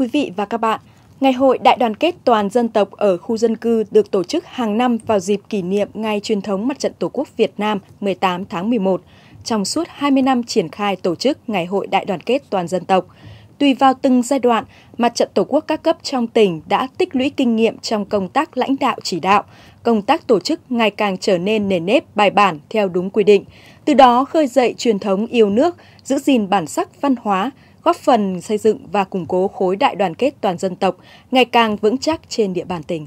Quý vị và các bạn, Ngày hội Đại đoàn kết toàn dân tộc ở khu dân cư được tổ chức hàng năm vào dịp kỷ niệm Ngày truyền thống Mặt trận Tổ quốc Việt Nam 18 tháng 11, trong suốt 20 năm triển khai tổ chức Ngày hội Đại đoàn kết toàn dân tộc. Tùy vào từng giai đoạn, Mặt trận Tổ quốc các cấp trong tỉnh đã tích lũy kinh nghiệm trong công tác lãnh đạo chỉ đạo, công tác tổ chức ngày càng trở nên nền nếp bài bản theo đúng quy định, từ đó khơi dậy truyền thống yêu nước, giữ gìn bản sắc văn hóa, góp phần xây dựng và củng cố khối đại đoàn kết toàn dân tộc ngày càng vững chắc trên địa bàn tỉnh.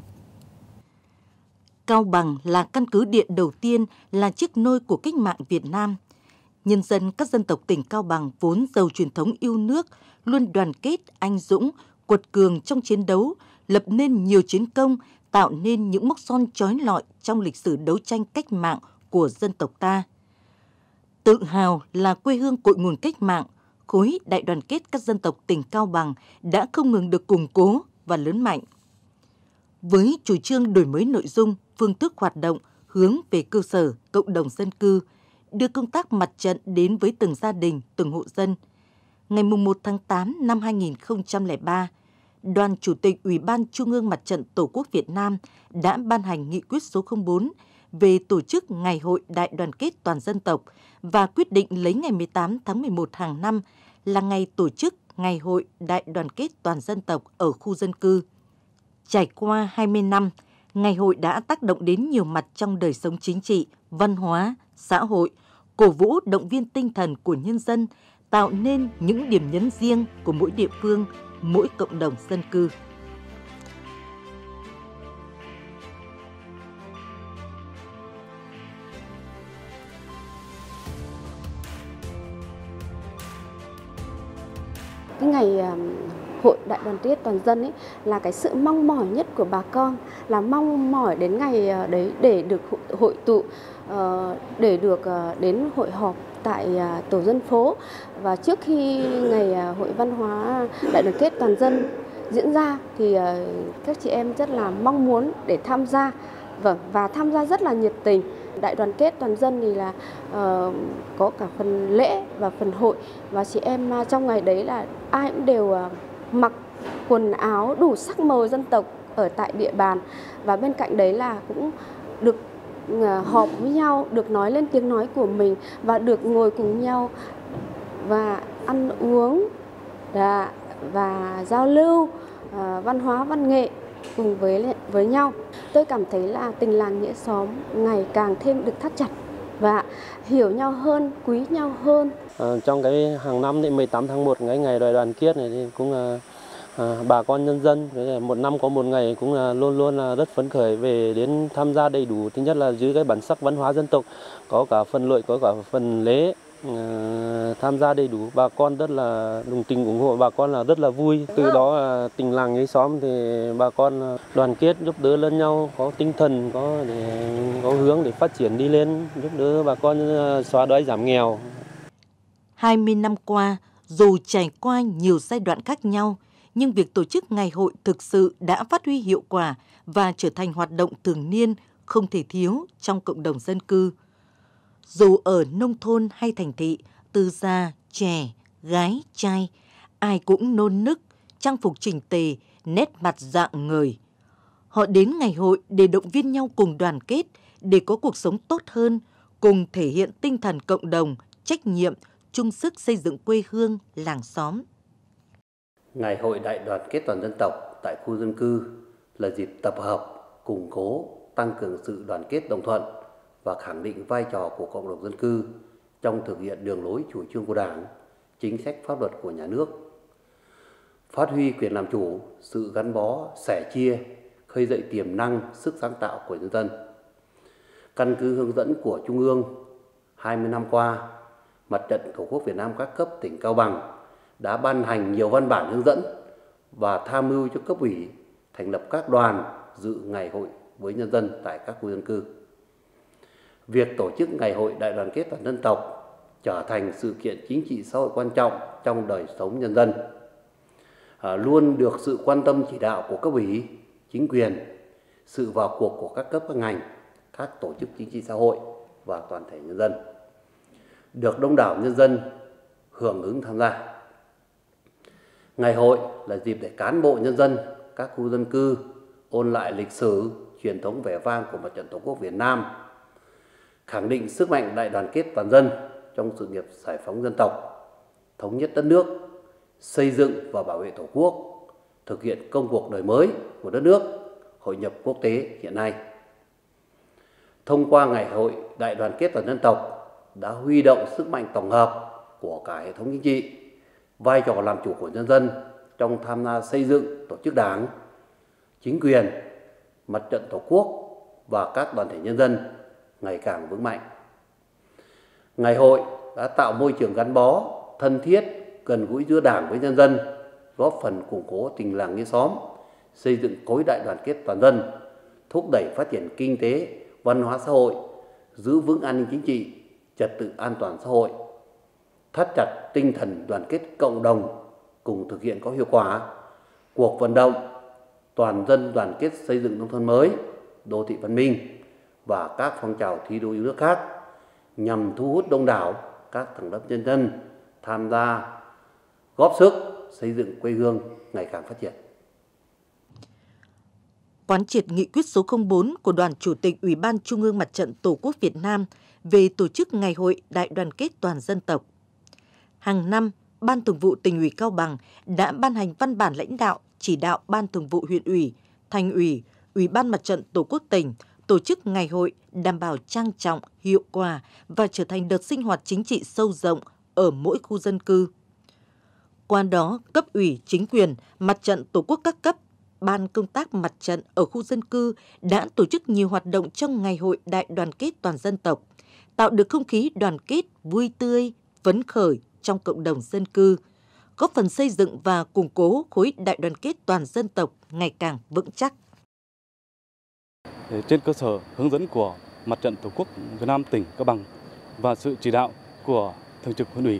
Cao Bằng là căn cứ điện đầu tiên là chiếc nôi của cách mạng Việt Nam. Nhân dân các dân tộc tỉnh Cao Bằng vốn giàu truyền thống yêu nước, luôn đoàn kết, anh dũng, quật cường trong chiến đấu, lập nên nhiều chiến công, tạo nên những mốc son trói lọi trong lịch sử đấu tranh cách mạng của dân tộc ta. Tự hào là quê hương cội nguồn cách mạng, khối đại đoàn kết các dân tộc tỉnh Cao Bằng đã không ngừng được củng cố và lớn mạnh. Với chủ trương đổi mới nội dung, phương thức hoạt động hướng về cơ sở, cộng đồng dân cư, đưa công tác mặt trận đến với từng gia đình, từng hộ dân. Ngày 1 tháng 8 năm 2003, Đoàn Chủ tịch Ủy ban Trung ương Mặt trận Tổ quốc Việt Nam đã ban hành nghị quyết số 04 về tổ chức Ngày hội Đại đoàn kết toàn dân tộc và quyết định lấy ngày 18 tháng 11 hàng năm là ngày tổ chức Ngày hội Đại đoàn kết toàn dân tộc ở khu dân cư. Trải qua 20 năm, ngày hội đã tác động đến nhiều mặt trong đời sống chính trị, văn hóa, xã hội, cổ vũ động viên tinh thần của nhân dân, tạo nên những điểm nhấn riêng của mỗi địa phương, mỗi cộng đồng dân cư. Cái ngày ờ, hội đại đoàn kết toàn dân ấy là cái sự mong mỏi nhất của bà con, là mong mỏi đến ngày ờ, đấy để được hội tụ ờ, để được đến hội họp tại tổ dân phố. Và trước khi ngày hội văn hóa đại đoàn kết toàn dân diễn ra thì các chị em rất là mong muốn để tham gia. Và và tham gia rất là nhiệt tình đại đoàn kết toàn dân thì là uh, có cả phần lễ và phần hội và chị em uh, trong ngày đấy là ai cũng đều uh, mặc quần áo đủ sắc màu dân tộc ở tại địa bàn và bên cạnh đấy là cũng được uh, họp với nhau được nói lên tiếng nói của mình và được ngồi cùng nhau và ăn uống và, và giao lưu uh, văn hóa văn nghệ cùng với với nhau. Tôi cảm thấy là tình làng nghĩa xóm ngày càng thêm được thắt chặt và hiểu nhau hơn, quý nhau hơn. À, trong cái hàng năm thì 18 tháng 1 ngày ngày đoàn đoàn kết này thì cũng là à, bà con nhân dân một năm có một ngày cũng là luôn luôn là rất phấn khởi về đến tham gia đầy đủ thứ nhất là giữ cái bản sắc văn hóa dân tộc có cả phần lội có cả phần lễ tham gia đầy đủ. Bà con rất là đồng tình ủng hộ. Bà con là rất là vui. Từ đó là tình làng với xóm thì bà con đoàn kết giúp đỡ lẫn nhau có tinh thần có để có hướng để phát triển đi lên giúp đỡ bà con ờ, xóa đói giảm nghèo. 20 năm qua dù trải qua nhiều giai đoạn khác nhau nhưng việc tổ chức ngày hội thực sự đã phát huy hiệu quả và trở thành hoạt động thường niên không thể thiếu trong cộng đồng dân cư dù ở nông thôn hay thành thị, từ già, trẻ, gái, trai, ai cũng nôn nức, trang phục chỉnh tề, nét mặt dạng người. Họ đến ngày hội để động viên nhau cùng đoàn kết, để có cuộc sống tốt hơn, cùng thể hiện tinh thần cộng đồng, trách nhiệm, chung sức xây dựng quê hương, làng xóm. Ngày hội đại đoàn kết toàn dân tộc tại khu dân cư là dịp tập hợp, củng cố, tăng cường sự đoàn kết đồng thuận và khẳng định vai trò của cộng đồng dân cư trong thực hiện đường lối chủ trương của Đảng, chính sách pháp luật của nhà nước. Phát huy quyền làm chủ, sự gắn bó, sẻ chia, khơi dậy tiềm năng, sức sáng tạo của nhân dân. Căn cứ hướng dẫn của Trung ương 20 năm qua, Mặt trận Tổ quốc Việt Nam các cấp tỉnh Cao Bằng đã ban hành nhiều văn bản hướng dẫn và tham mưu cho cấp ủy thành lập các đoàn dự ngày hội với nhân dân tại các khu dân cư việc tổ chức ngày hội đại đoàn kết toàn dân tộc trở thành sự kiện chính trị xã hội quan trọng trong đời sống nhân dân à, luôn được sự quan tâm chỉ đạo của cấp ủy chính quyền sự vào cuộc của các cấp các ngành các tổ chức chính trị xã hội và toàn thể nhân dân được đông đảo nhân dân hưởng ứng tham gia. Ngày hội là dịp để cán bộ nhân dân các khu dân cư ôn lại lịch sử, truyền thống vẻ vang của Mặt trận Tổ quốc Việt Nam, khẳng định sức mạnh đại đoàn kết toàn dân trong sự nghiệp giải phóng dân tộc, thống nhất đất nước, xây dựng và bảo vệ Tổ quốc, thực hiện công cuộc đời mới của đất nước, hội nhập quốc tế hiện nay. Thông qua ngày hội đại đoàn kết toàn dân tộc đã huy động sức mạnh tổng hợp của cả hệ thống chính trị, vai trò làm chủ của nhân dân trong tham gia xây dựng tổ chức đảng, chính quyền, mặt trận tổ quốc và các đoàn thể nhân dân ngày càng vững mạnh. Ngày hội đã tạo môi trường gắn bó, thân thiết, gần gũi giữa đảng với nhân dân, góp phần củng cố tình làng nghĩa xóm, xây dựng khối đại đoàn kết toàn dân, thúc đẩy phát triển kinh tế, văn hóa xã hội, giữ vững an ninh chính trị, trật tự an toàn xã hội, thắt chặt tinh thần đoàn kết cộng đồng cùng thực hiện có hiệu quả cuộc vận động toàn dân đoàn kết xây dựng nông thôn mới, đô thị văn minh và các phong trào thi đua yêu nước khác nhằm thu hút đông đảo các tầng lớp nhân dân tham gia góp sức xây dựng quê hương ngày càng phát triển. Quán triệt nghị quyết số 04 của Đoàn Chủ tịch Ủy ban Trung ương Mặt trận Tổ quốc Việt Nam về tổ chức Ngày hội Đại đoàn kết toàn dân tộc. Hàng năm, Ban Thường vụ tỉnh ủy Cao Bằng đã ban hành văn bản lãnh đạo chỉ đạo Ban Thường vụ huyện ủy, thành ủy, Ủy ban Mặt trận Tổ quốc tỉnh tổ chức ngày hội đảm bảo trang trọng, hiệu quả và trở thành đợt sinh hoạt chính trị sâu rộng ở mỗi khu dân cư. Qua đó, cấp ủy, chính quyền, mặt trận Tổ quốc các cấp, ban công tác mặt trận ở khu dân cư đã tổ chức nhiều hoạt động trong ngày hội đại đoàn kết toàn dân tộc, tạo được không khí đoàn kết vui tươi, phấn khởi trong cộng đồng dân cư, góp phần xây dựng và củng cố khối đại đoàn kết toàn dân tộc ngày càng vững chắc. Ờ, trên cơ sở hướng dẫn của Mặt trận Tổ quốc Việt Nam tỉnh Cao Bằng và sự chỉ đạo của Thường trực huyện ủy,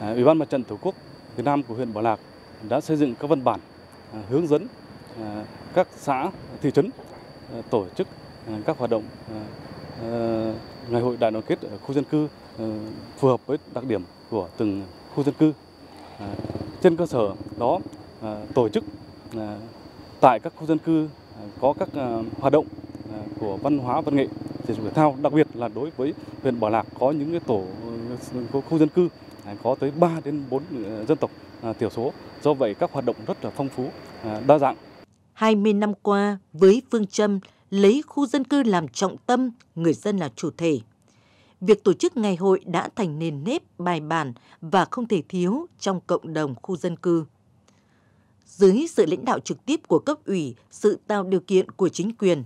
à, Ủy ban Mặt trận Tổ quốc Việt Nam của huyện Bảo Lạc đã xây dựng các văn bản à, hướng dẫn à, các xã, thị trấn tổ chức các hoạt động ngày hội đại đoàn kết ở khu dân cư ờ, phù hợp với đặc điểm của từng khu dân cư. Trên cơ sở đó tổ chức tại các khu dân cư có các ờ, hoạt động ờ, của văn hóa, văn nghệ, thể dục thể thao, đặc biệt là đối với huyện Bảo Lạc có những cái tổ ờ, khu dân cư à, có tới 3 đến 4 dân tộc à, thiểu số. Do vậy các hoạt động rất là phong phú à, đa dạng. 20 năm qua, với phương châm lấy khu dân cư làm trọng tâm, người dân là chủ thể. Việc tổ chức ngày hội đã thành nền nếp, bài bản và không thể thiếu trong cộng đồng khu dân cư. Dưới sự lãnh đạo trực tiếp của cấp ủy, sự tạo điều kiện của chính quyền,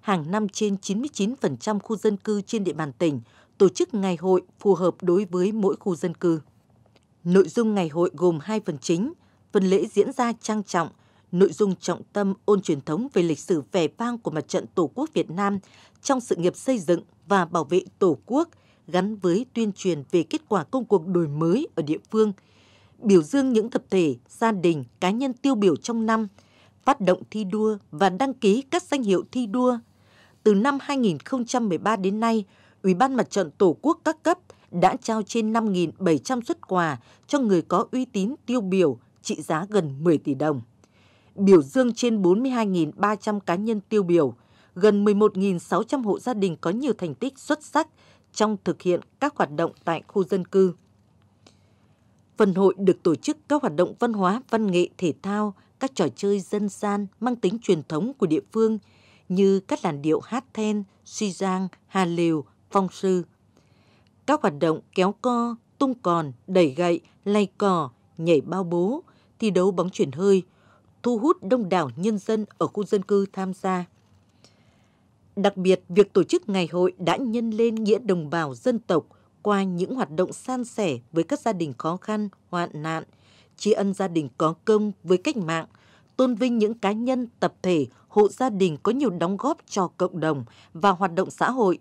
hàng năm trên 99% khu dân cư trên địa bàn tỉnh tổ chức ngày hội phù hợp đối với mỗi khu dân cư. Nội dung ngày hội gồm hai phần chính, phần lễ diễn ra trang trọng, nội dung trọng tâm ôn truyền thống về lịch sử vẻ vang của mặt trận Tổ quốc Việt Nam trong sự nghiệp xây dựng và bảo vệ Tổ quốc gắn với tuyên truyền về kết quả công cuộc đổi mới ở địa phương, biểu dương những tập thể, gia đình, cá nhân tiêu biểu trong năm, phát động thi đua và đăng ký các danh hiệu thi đua. Từ năm 2013 đến nay, Ủy ban Mặt trận Tổ quốc các cấp đã trao trên 5.700 xuất quà cho người có uy tín tiêu biểu trị giá gần 10 tỷ đồng. Biểu dương trên 42.300 cá nhân tiêu biểu, gần 11.600 hộ gia đình có nhiều thành tích xuất sắc trong thực hiện các hoạt động tại khu dân cư. Phần hội được tổ chức các hoạt động văn hóa, văn nghệ, thể thao, các trò chơi dân gian mang tính truyền thống của địa phương như các làn điệu hát then, suy giang, hà liều, phong sư. Các hoạt động kéo co, tung còn, đẩy gậy, lay cò, nhảy bao bố, thi đấu bóng chuyển hơi, thu hút đông đảo nhân dân ở khu dân cư tham gia. Đặc biệt, việc tổ chức ngày hội đã nhân lên nghĩa đồng bào dân tộc qua những hoạt động san sẻ với các gia đình khó khăn, hoạn nạn, tri ân gia đình có công với cách mạng, tôn vinh những cá nhân, tập thể, hộ gia đình có nhiều đóng góp cho cộng đồng và hoạt động xã hội,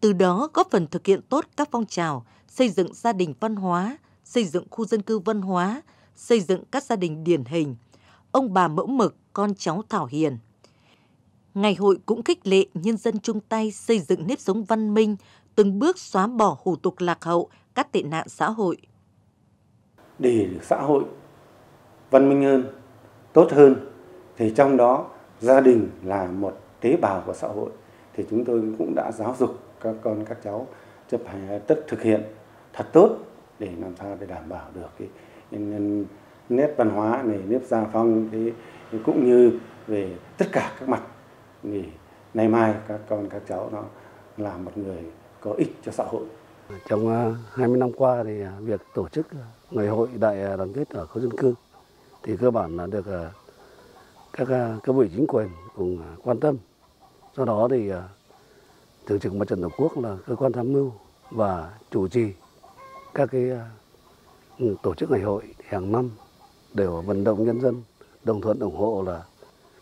từ đó góp phần thực hiện tốt các phong trào xây dựng gia đình văn hóa, xây dựng khu dân cư văn hóa, xây dựng các gia đình điển hình, ông bà mẫu mực, con cháu thảo hiền – Ngày hội cũng khích lệ nhân dân chung tay xây dựng nếp sống văn minh, từng bước xóa bỏ hủ tục lạc hậu, các tệ nạn xã hội. Để xã hội văn minh hơn, tốt hơn thì trong đó gia đình là một tế bào của xã hội thì chúng tôi cũng đã giáo dục các con các cháu chấp hành tất thực hiện thật tốt để làm sao để đảm bảo được cái, nét văn hóa này nếp gia phong cái, cũng như về tất cả các mặt thì nay mai các con các cháu nó là một người có ích cho xã hội. Trong à, 20 năm qua thì à, việc tổ chức ngày hội đại à, đoàn kết ở khu dân cư thì cơ bản là được các cấp ủy chính quyền cùng quan tâm. Do đó thì thường trực mặt trận tổ quốc là cơ quan tham mưu và chủ trì các cái ừ, tổ chức ngày hội hàng năm đều vận động nhân dân, đồng thuận ủng hộ là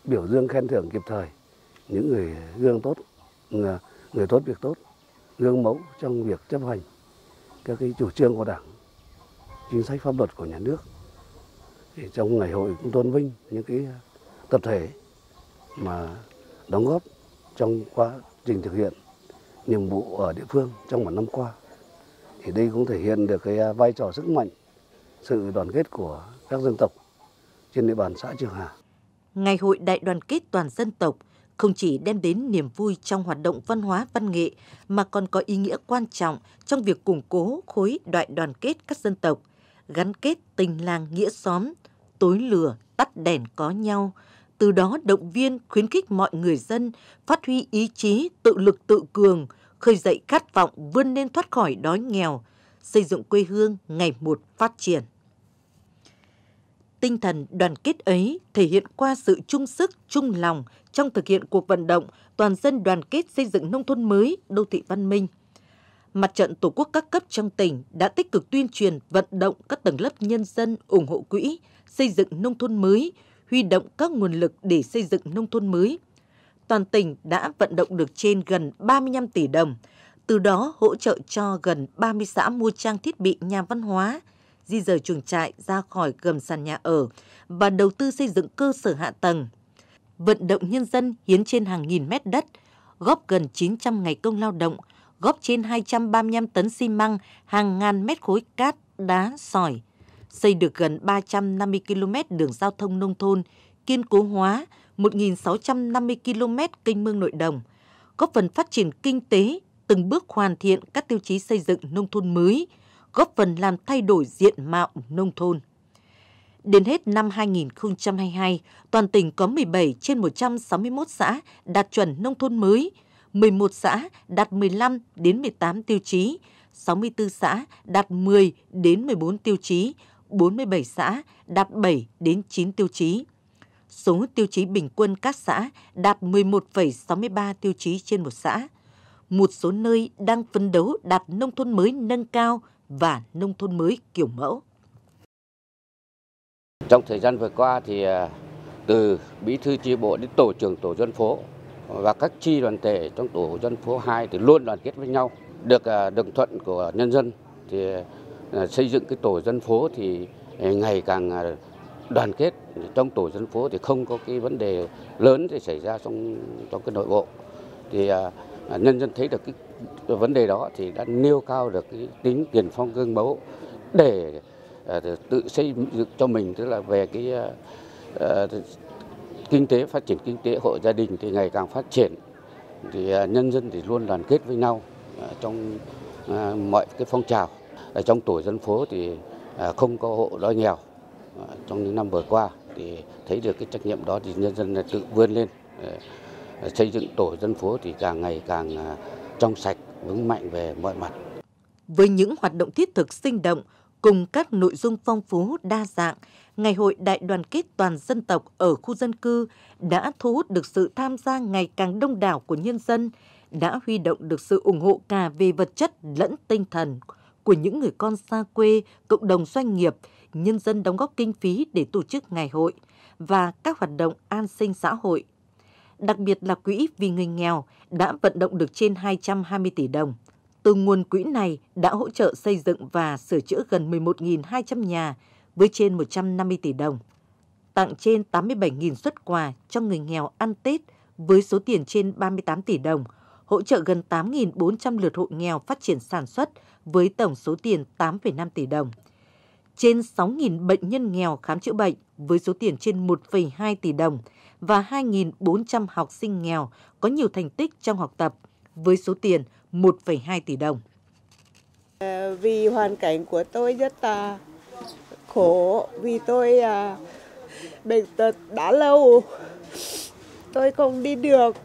biểu dương khen thưởng kịp thời những người gương tốt người tốt việc tốt gương mẫu trong việc chấp hành các cái chủ trương của đảng, chính sách pháp luật của nhà nước thì trong ngày hội cũng tôn vinh những cái tập thể mà đóng góp trong quá trình thực hiện nhiệm vụ ở địa phương trong một năm qua thì đây cũng thể hiện được cái vai trò sức mạnh, sự đoàn kết của các dân tộc trên địa bàn xã Trường Hà. Ngày hội đại đoàn kết toàn dân tộc không chỉ đem đến niềm vui trong hoạt động văn hóa văn nghệ mà còn có ý nghĩa quan trọng trong việc củng cố khối đại đoàn kết các dân tộc, gắn kết tình làng nghĩa xóm, tối lửa tắt đèn có nhau, từ đó động viên khuyến khích mọi người dân phát huy ý chí tự lực tự cường, khơi dậy khát vọng vươn lên thoát khỏi đói nghèo, xây dựng quê hương ngày một phát triển. Tinh thần đoàn kết ấy thể hiện qua sự chung sức, chung lòng trong thực hiện cuộc vận động toàn dân đoàn kết xây dựng nông thôn mới, đô thị văn minh. Mặt trận Tổ quốc các cấp trong tỉnh đã tích cực tuyên truyền vận động các tầng lớp nhân dân ủng hộ quỹ xây dựng nông thôn mới, huy động các nguồn lực để xây dựng nông thôn mới. Toàn tỉnh đã vận động được trên gần 35 tỷ đồng, từ đó hỗ trợ cho gần 30 xã mua trang thiết bị nhà văn hóa, di rời chuồng trại ra khỏi gầm sàn nhà ở và đầu tư xây dựng cơ sở hạ tầng. Vận động nhân dân hiến trên hàng nghìn mét đất, góp gần 900 ngày công lao động, góp trên 235 tấn xi măng, hàng ngàn mét khối cát, đá, sỏi, xây được gần 350 km đường giao thông nông thôn, kiên cố hóa 1.650 km kênh mương nội đồng, góp phần phát triển kinh tế, từng bước hoàn thiện các tiêu chí xây dựng nông thôn mới, góp phần làm thay đổi diện mạo nông thôn. Đến hết năm 2022, toàn tỉnh có 17 trên 161 xã đạt chuẩn nông thôn mới, 11 xã đạt 15 đến 18 tiêu chí, 64 xã đạt 10 đến 14 tiêu chí, 47 xã đạt 7 đến 9 tiêu chí. Số tiêu chí bình quân các xã đạt 11,63 tiêu chí trên một xã. Một số nơi đang phấn đấu đạt nông thôn mới nâng cao và nông thôn mới kiểu mẫu. Trong thời gian vừa qua thì à, từ bí thư chi bộ đến tổ trưởng tổ dân phố và các chi đoàn thể trong tổ dân phố 2 thì luôn đoàn kết với nhau. Được à, đồng thuận của nhân dân thì à, xây dựng cái tổ dân phố thì ngày càng đoàn kết trong tổ dân phố thì không có cái vấn đề lớn thì xảy ra trong trong cái nội bộ thì nhân dân thấy được cái vấn đề đó thì đã nêu cao được cái tính tiền phong gương mẫu để Ờ, tự xây dựng cho mình tức là về cái uh, kinh tế phát triển kinh tế hộ gia đình thì ngày càng phát triển. Thì uh, nhân dân thì luôn đoàn kết với nhau uh, trong uh, mọi cái phong trào. Ở trong tổ dân phố thì uh, không có hộ đói nghèo. Uh, trong những năm vừa qua thì thấy được cái trách nhiệm đó thì nhân dân tự vươn lên uh, xây dựng tổ dân phố thì càng ngày càng uh, trong sạch, vững mạnh về mọi mặt. Với những hoạt động thiết thực sinh động, cùng các nội dung phong phú đa dạng, Ngày hội Đại đoàn kết toàn dân tộc ở khu dân cư đã thu hút được sự tham gia ngày càng đông đảo của nhân dân, đã huy động được sự ủng hộ cả về vật chất lẫn tinh thần của những người con xa quê, cộng đồng doanh nghiệp, nhân dân đóng góp kinh phí để tổ chức ngày hội và các hoạt động an sinh xã hội đặc biệt là quỹ vì người nghèo đã vận động được trên 220 tỷ đồng. Từ nguồn quỹ này đã hỗ trợ xây dựng và sửa chữa gần 11.200 nhà với trên 150 tỷ đồng, tặng trên 87.000 xuất quà cho người nghèo ăn Tết với số tiền trên 38 tỷ đồng, hỗ trợ gần 8.400 lượt hộ nghèo phát triển sản xuất với tổng số tiền 8,5 tỷ đồng. trên 6.000 bệnh nhân nghèo khám chữa bệnh với số tiền trên 1,2 tỷ đồng và 2.400 học sinh nghèo có nhiều thành tích trong học tập với số tiền 1,2 tỷ đồng. À, vì hoàn cảnh của tôi rất là khổ vì tôi à, bệnh tật đã lâu. Tôi không đi được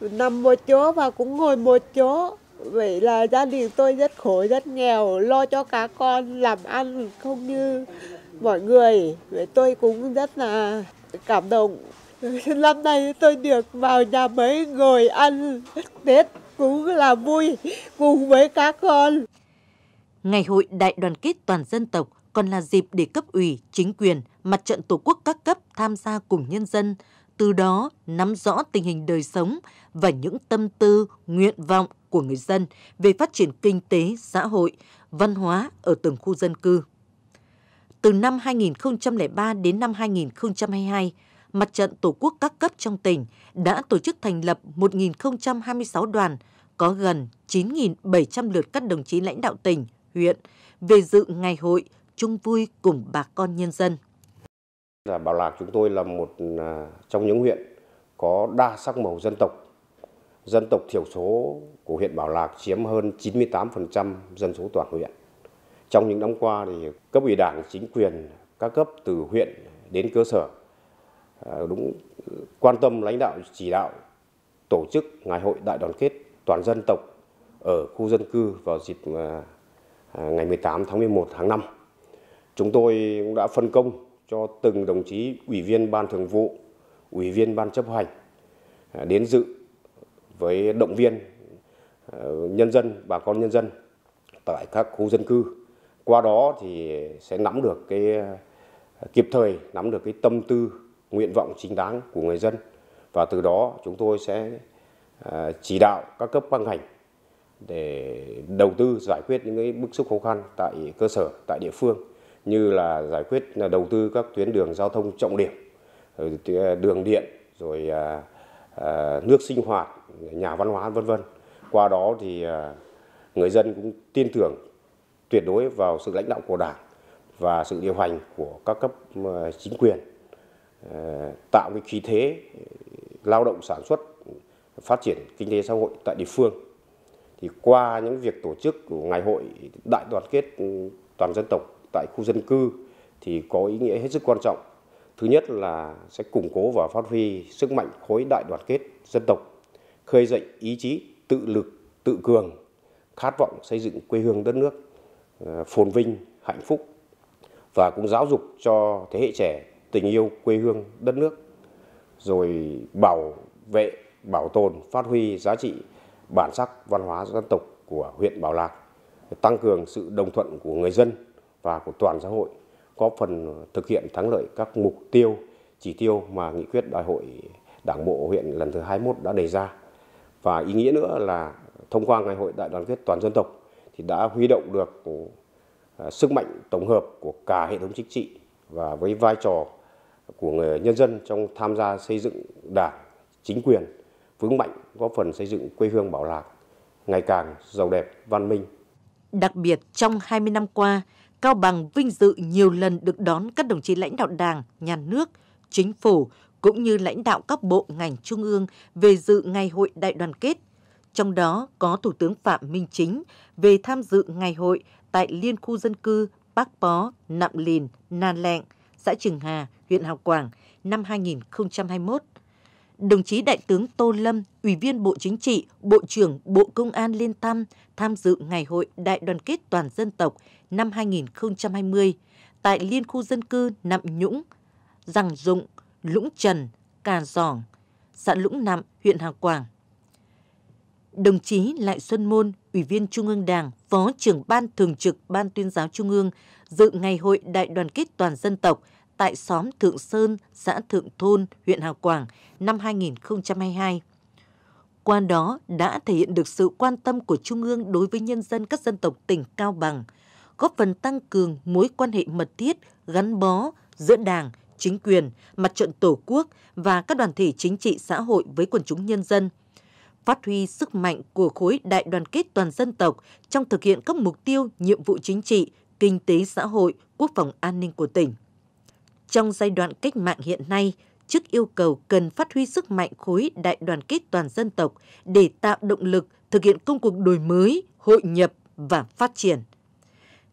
nằm một chỗ và cũng ngồi một chỗ. Vậy là gia đình tôi rất khổ rất nghèo lo cho cá con làm ăn không như mọi người. Vậy tôi cũng rất là cảm động. Năm nay tôi được vào nhà mới ngồi ăn tết cũng là vui cùng với các con Ngày hội đại đoàn kết toàn dân tộc còn là dịp để cấp ủy, chính quyền, mặt trận tổ quốc các cấp tham gia cùng nhân dân, từ đó nắm rõ tình hình đời sống và những tâm tư, nguyện vọng của người dân về phát triển kinh tế, xã hội, văn hóa ở từng khu dân cư. Từ năm 2003 đến năm 2022, Mặt trận Tổ quốc các cấp trong tỉnh đã tổ chức thành lập 1.026 đoàn, có gần 9.700 lượt các đồng chí lãnh đạo tỉnh, huyện về dự ngày hội chung vui cùng bà con nhân dân. Bảo Lạc chúng tôi là một à, trong những huyện có đa sắc màu dân tộc. Dân tộc thiểu số của huyện Bảo Lạc chiếm hơn 98% dân số toàn huyện. Trong những năm qua thì cấp ủy đảng, chính quyền các cấp từ huyện đến cơ sở Ờ, đúng quan tâm lãnh đạo chỉ đạo tổ chức ngày hội đại đoàn kết toàn dân tộc ở khu dân cư vào dịp ờ, à, ngày 18 tháng 11 tháng 5. Chúng tôi cũng đã phân công cho từng đồng chí ủy viên ban thường vụ, ủy viên ban chấp hành à, đến dự với động viên ờ, nhân dân, bà con nhân dân tại các khu dân cư. Qua đó thì sẽ nắm được cái kịp thời nắm được cái tâm tư, nguyện vọng chính đáng của người dân. Và từ đó chúng tôi sẽ à, chỉ đạo các cấp ban ngành để đầu tư giải quyết những cái bức xúc khó khăn tại cơ sở, tại địa phương, như là giải quyết là đầu tư các tuyến đường giao thông trọng điểm ờ, à, đường điện, rồi à, nước sinh hoạt, nhà văn hóa, vân vân. Qua đó thì người dân cũng tin tưởng tuyệt đối vào sự lãnh đạo của đảng và sự điều hành của các cấp chính quyền. Ờ, tạo cái khí thế ờ, lao động sản xuất ừ, phát triển kinh tế xã hội tại địa phương thì qua những việc tổ chức của ngày hội đại đoàn kết ừ, toàn dân tộc tại khu dân cư thì có ý nghĩa hết sức quan trọng. Thứ nhất là sẽ củng cố và phát huy sức mạnh khối đại đoàn kết dân tộc, khơi dậy ý chí tự lực, tự cường, khát vọng xây dựng quê hương đất nước ờ, phồn vinh, hạnh phúc và cũng giáo dục cho thế hệ trẻ tình yêu quê hương đất nước rồi bảo vệ, bảo tồn, phát huy giá trị bản sắc văn hóa dân tộc của huyện Bảo Lạc, tăng cường sự đồng thuận của người dân và của toàn xã hội, có phần thực hiện thắng lợi các mục tiêu, chỉ tiêu mà nghị quyết đại hội Đảng bộ huyện lần thứ 21 đã đề ra. Và ý nghĩa nữa là thông qua ngày hội đại đoàn kết toàn dân tộc thì đã huy động được ờ, sức mạnh tổng hợp của cả hệ thống chính trị và với vai trò của người nhân dân trong tham gia xây dựng đảng, chính quyền vững mạnh góp phần xây dựng quê hương Bảo Lạc ngày càng giàu đẹp, văn minh. Đặc biệt trong 20 năm qua, Cao Bằng vinh dự nhiều lần được đón các đồng chí lãnh đạo Đảng, Nhà nước, Chính phủ cũng như lãnh đạo các bộ ngành trung ương về dự ngày hội đại đoàn kết. Trong đó có Thủ tướng Phạm Minh Chính về tham dự ngày hội tại Liên khu dân cư Bác Bó, Nậm Lìn, Nà Lẹng, xã Trường Hà, huyện Hào Quảng năm 2021 đồng chí Đại tướng Tô Lâm, Ủy viên Bộ Chính trị, Bộ trưởng Bộ Công an liên thăm tham dự Ngày hội Đại đoàn kết toàn dân tộc năm 2020 tại Liên khu dân cư Nậm Nhũng, Giằng Dụng, Lũng Trần, Cà Giỏng, xã Lũng Nậm, huyện Hà Quảng. Đồng chí Lại Xuân Môn, Ủy viên Trung ương Đảng, Phó trưởng Ban Thường trực Ban tuyên giáo Trung ương, dự Ngày hội Đại đoàn kết toàn dân tộc – tại xóm Thượng Sơn, xã Thượng Thôn, huyện Hào Quảng năm 2022. Qua đó đã thể hiện được sự quan tâm của Trung ương đối với nhân dân các dân tộc tỉnh Cao Bằng, góp phần tăng cường mối quan hệ mật thiết, gắn bó giữa Đảng, chính quyền, mặt trận Tổ quốc và các đoàn thể chính trị xã hội với quần chúng nhân dân, phát huy sức mạnh của khối đại đoàn kết toàn dân tộc trong thực hiện các mục tiêu, nhiệm vụ chính trị, kinh tế xã hội quốc phòng an ninh của tỉnh. Trong giai đoạn cách mạng hiện nay, trước yêu cầu cần phát huy sức mạnh khối đại đoàn kết toàn dân tộc để tạo động lực thực hiện công cuộc đổi mới, hội nhập và phát triển.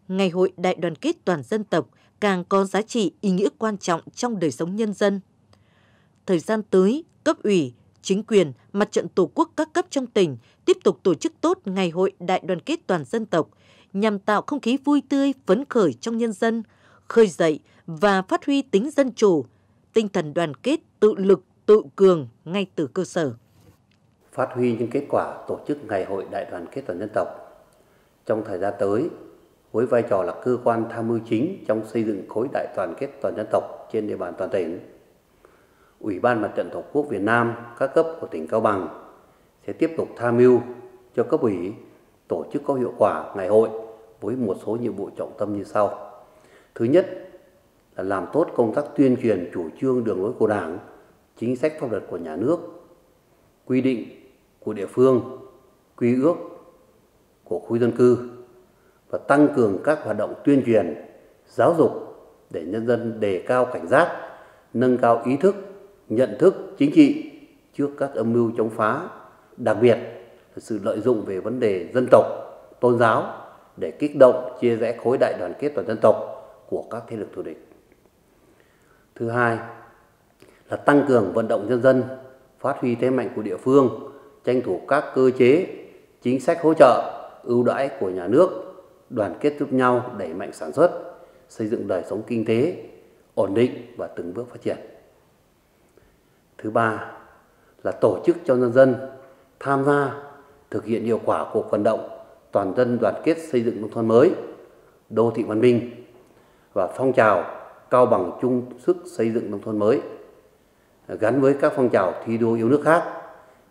Ngày hội đại đoàn kết toàn dân tộc càng có giá trị ý nghĩa quan trọng trong đời sống nhân dân. Thời gian tới, cấp ủy, chính quyền, mặt trận tổ quốc các cấp trong tỉnh tiếp tục tổ chức tốt Ngày hội đại đoàn kết toàn dân tộc nhằm tạo không khí vui tươi, phấn khởi trong nhân dân, khơi dậy và phát huy tính dân chủ, tinh thần đoàn kết, tự lực, tự cường ngay từ cơ sở. Phát huy những kết quả tổ chức Ngày hội Đại đoàn kết toàn dân tộc. Trong thời gian tới, với vai trò là cơ quan tham mưu chính trong xây dựng khối đại đoàn kết toàn dân tộc trên địa bàn toàn tỉnh, Ủy ban Mặt trận Tổ quốc Việt Nam các cấp của tỉnh Cao Bằng sẽ tiếp tục tham mưu cho cấp ủy tổ chức có hiệu quả ngày hội với một số nhiệm vụ trọng tâm như sau. Thứ nhất là làm tốt công tác tuyên truyền chủ trương đường lối của Đảng, chính sách pháp luật của nhà nước, quy định của địa phương, quy ước của khu dân cư và tăng cường các hoạt động tuyên truyền, giáo dục để nhân dân đề cao cảnh giác, nâng cao ý thức, nhận thức chính trị trước các âm mưu chống phá, đặc biệt là sự lợi dụng về vấn đề dân tộc, tôn giáo để kích động chia rẽ khối đại đoàn kết toàn dân tộc của các thế lực thù địch. Thứ hai là tăng cường vận động nhân dân, phát huy thế mạnh của địa phương, tranh thủ các cơ chế, chính sách hỗ trợ, ưu đãi của nhà nước, đoàn kết giúp nhau đẩy mạnh sản xuất, xây dựng đời sống kinh tế ổn định và từng bước phát triển. Thứ ba là tổ chức cho nhân dân tham gia thực hiện hiệu quả cuộc vận động toàn dân đoàn kết xây dựng nông thôn mới, đô thị văn minh và phong trào cao bằng chung sức xây dựng nông thôn mới gắn với các phong trào thi đua yêu nước khác,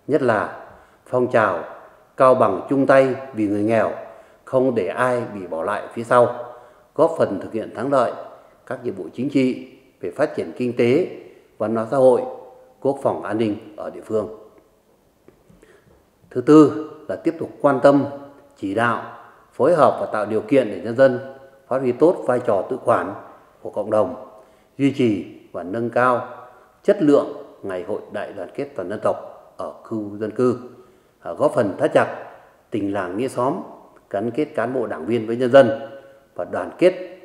nhất là phong trào cao bằng chung tay vì người nghèo, không để ai bị bỏ lại phía sau, góp phần thực hiện thắng lợi các nhiệm vụ chính trị về phát triển kinh tế, văn hóa xã hội, quốc phòng an ninh ở địa phương. Thứ tư là tiếp tục quan tâm, chỉ đạo, phối hợp và tạo điều kiện để nhân dân phát huy tốt vai trò tự quản của cộng đồng, duy trì và nâng cao chất lượng ngày hội đại đoàn kết toàn dân tộc ở khu dân cư, à, góp phần thắt chặt tình làng nghĩa xóm, gắn kết cán bộ đảng viên với nhân dân và đoàn kết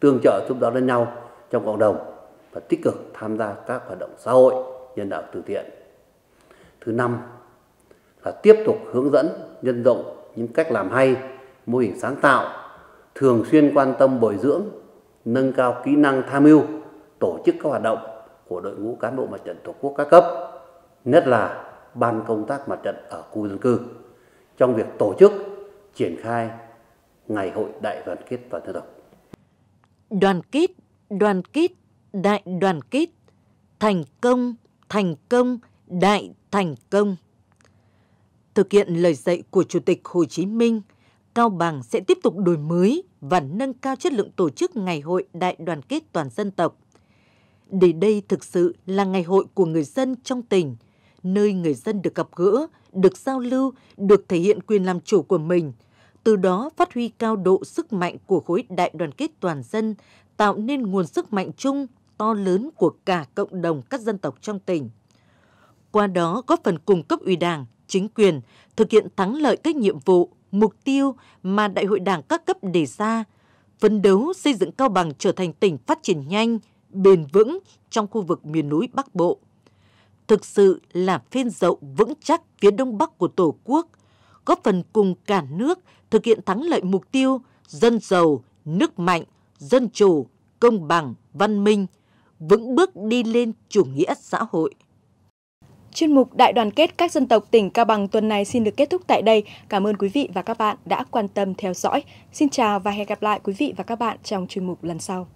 tương trợ giúp đỡ lẫn nhau trong cộng đồng và tích cực tham gia các hoạt động xã hội nhân đạo từ thiện. Thứ năm là tiếp tục hướng dẫn nhân rộng những cách làm hay, mô hình sáng tạo, thường xuyên quan tâm bồi dưỡng, nâng cao kỹ năng tham mưu, tổ chức các hoạt động của đội ngũ cán bộ mặt trận tổ quốc các cấp, nhất là ban công tác mặt trận ở khu dân cư trong việc tổ chức triển khai ngày hội đại đoàn kết toàn dân tộc. Đoàn kết, đoàn kết, đại đoàn kết, thành công, thành công, đại thành công. Thực hiện lời dạy của Chủ tịch Hồ Chí Minh, Cao Bằng sẽ tiếp tục đổi mới và nâng cao chất lượng tổ chức Ngày hội Đại đoàn kết toàn dân tộc. Để đây thực sự là ngày hội của người dân trong tỉnh, nơi người dân được gặp gỡ, được giao lưu, được thể hiện quyền làm chủ của mình, từ đó phát huy cao độ sức mạnh của khối đại đoàn kết toàn dân, tạo nên nguồn sức mạnh chung to lớn của cả cộng đồng các dân tộc trong tỉnh. Qua đó góp phần cung cấp ủy đảng, chính quyền thực hiện thắng lợi các nhiệm vụ, mục tiêu mà Đại hội Đảng các cấp đề ra, phấn đấu xây dựng Cao Bằng trở thành tỉnh phát triển nhanh, bền vững trong khu vực miền núi Bắc Bộ. Thực sự là phiên dậu vững chắc phía đông bắc của Tổ quốc, góp phần cùng cả nước thực hiện thắng lợi mục tiêu dân giàu, nước mạnh, dân chủ, công bằng, văn minh, vững bước đi lên chủ nghĩa xã hội. Chuyên mục Đại đoàn kết các dân tộc tỉnh Cao Bằng tuần này xin được kết thúc tại đây. Cảm ơn quý vị và các bạn đã quan tâm theo dõi. Xin chào và hẹn gặp lại quý vị và các bạn trong chuyên mục lần sau.